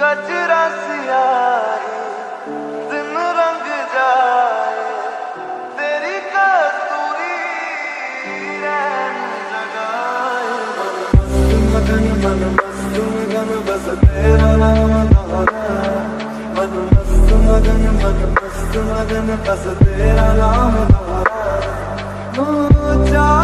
कचरा सियाए दिन रंग जाए, तेरी कस्तूरी रैन जगाए मगन मन मस्त मगन बस, तेरा नाम दोहरा मन मस्त मगन मन मस्त मगन बस, तेरा नाम दोहरा